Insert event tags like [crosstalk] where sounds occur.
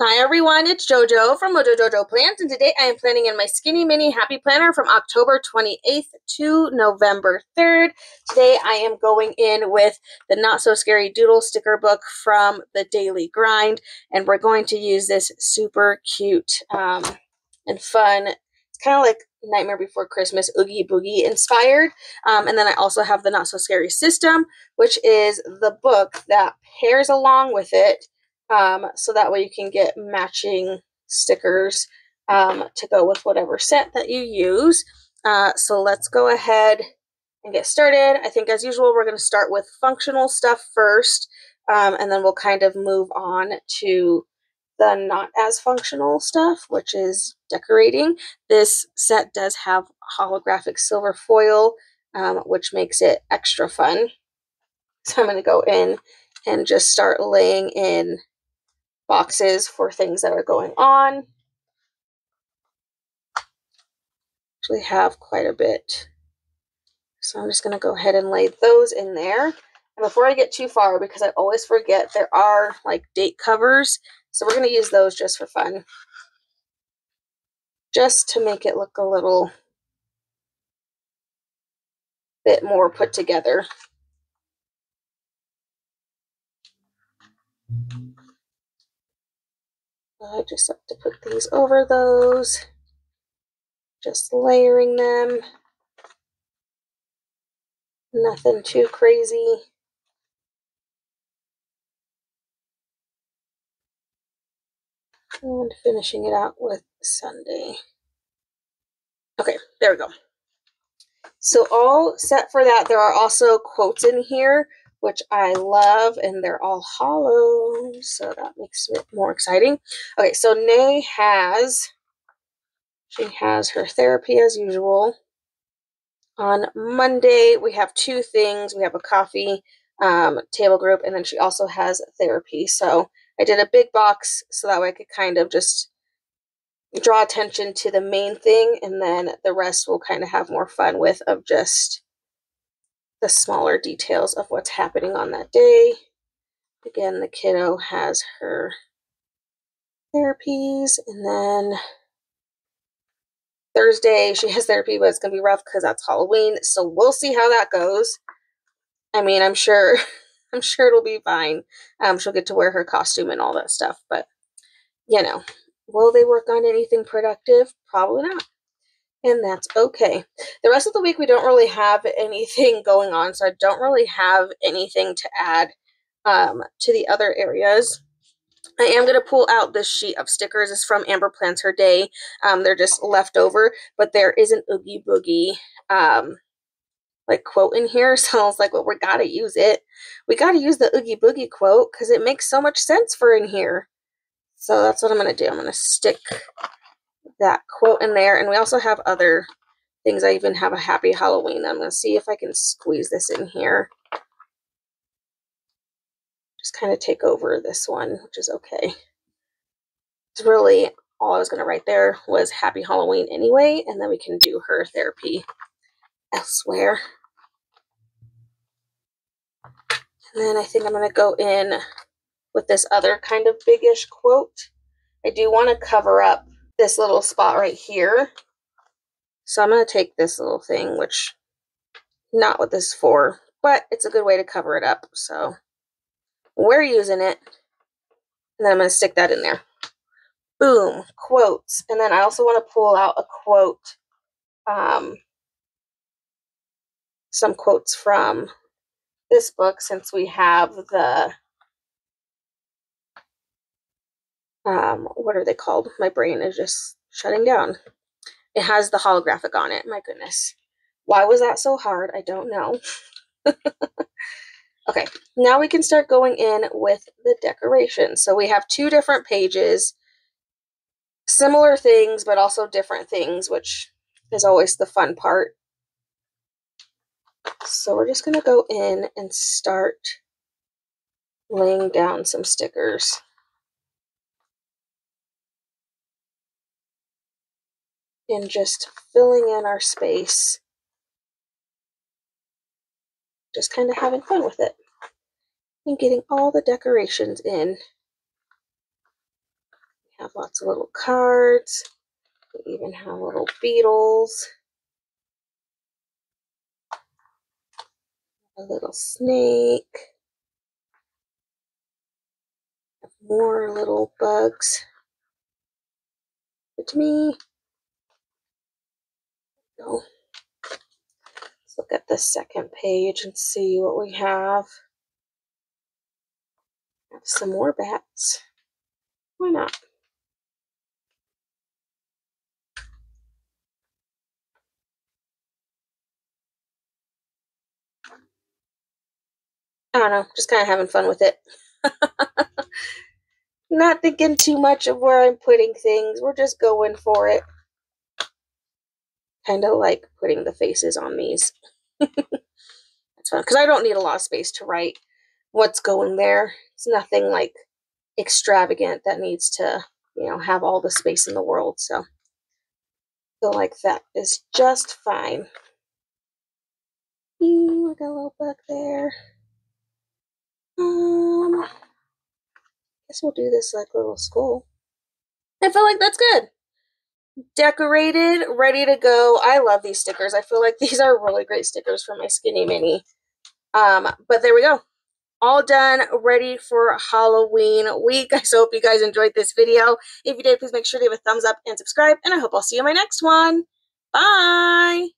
Hi everyone, it's JoJo from Mojo Jojo Plans, and today I am planning in my Skinny Mini Happy Planner from October 28th to November 3rd. Today I am going in with the Not So Scary Doodle sticker book from the Daily Grind, and we're going to use this super cute um, and fun. It's kind of like Nightmare Before Christmas Oogie Boogie inspired. Um, and then I also have the Not So Scary System, which is the book that pairs along with it um, so that way you can get matching stickers um, to go with whatever set that you use. Uh, so let's go ahead and get started. I think as usual, we're going to start with functional stuff first, um, and then we'll kind of move on to the not as functional stuff, which is decorating. This set does have holographic silver foil, um, which makes it extra fun. So I'm going to go in and just start laying in boxes for things that are going on. Actually have quite a bit. So I'm just going to go ahead and lay those in there. And before I get too far, because I always forget, there are like date covers. So we're going to use those just for fun. Just to make it look a little bit more put together. I just like to put these over those, just layering them. Nothing too crazy. And finishing it out with Sunday. Okay, there we go. So all set for that. There are also quotes in here which I love, and they're all hollow, so that makes it more exciting. Okay, so Nay has, she has her therapy as usual. On Monday, we have two things. We have a coffee um, table group, and then she also has therapy. So I did a big box so that way I could kind of just draw attention to the main thing, and then the rest will kind of have more fun with of just the smaller details of what's happening on that day. Again, the kiddo has her therapies, and then Thursday she has therapy, but it's gonna be rough because that's Halloween. So we'll see how that goes. I mean, I'm sure, [laughs] I'm sure it'll be fine. Um, she'll get to wear her costume and all that stuff, but you know, will they work on anything productive? Probably not and that's okay. The rest of the week, we don't really have anything [laughs] going on, so I don't really have anything to add um, to the other areas. I am going to pull out this sheet of stickers. It's from Amber Plans Her Day. Um, they're just left over, but there is an Oogie Boogie um, like quote in here. [laughs] So I was like, well, we got to use it. We got to use the Oogie Boogie quote because it makes so much sense for in here. So that's what I'm going to do. I'm going to stick that quote in there. And we also have other things. I even have a happy Halloween. I'm going to see if I can squeeze this in here. Just kind of take over this one, which is okay. It's really all I was going to write there was happy Halloween anyway. And then we can do her therapy elsewhere. And then I think I'm going to go in with this other kind of biggish quote. I do want to cover up this little spot right here. So I'm going to take this little thing, which not what this is for, but it's a good way to cover it up. So we're using it. And then I'm going to stick that in there. Boom, quotes. And then I also want to pull out a quote, um, some quotes from this book since we have the um, what are they called? My brain is just shutting down. It has the holographic on it. My goodness. Why was that so hard? I don't know. [laughs] okay, now we can start going in with the decorations. So we have two different pages, similar things, but also different things, which is always the fun part. So we're just going to go in and start laying down some stickers. And just filling in our space. Just kind of having fun with it and getting all the decorations in. We have lots of little cards. We even have little beetles. A little snake. More little bugs. To me. Go. Let's look at the second page and see what we have. Have some more bats. Why not? I don't know, just kind of having fun with it. [laughs] Not thinking too much of where I'm putting things. We're just going for it. Kind of like putting the faces on these. [laughs] That's fun, because I don't need a lot of space to write what's going there. It's nothing like extravagant that needs to, you know, have all the space in the world. So I feel like that is just fine. Ooh, got a little bug there. Um, guess we'll do this like little skull. I feel like that's good. Decorated, ready to go. I love these stickers. I feel like [laughs] these are really great stickers for my Skinny Mini. Um, but there we go. All done, ready for Halloween week. [laughs] I so hope you guys enjoyed this video. If you did, please make sure to give a thumbs up and subscribe. And I hope I'll see you in my next one. Bye!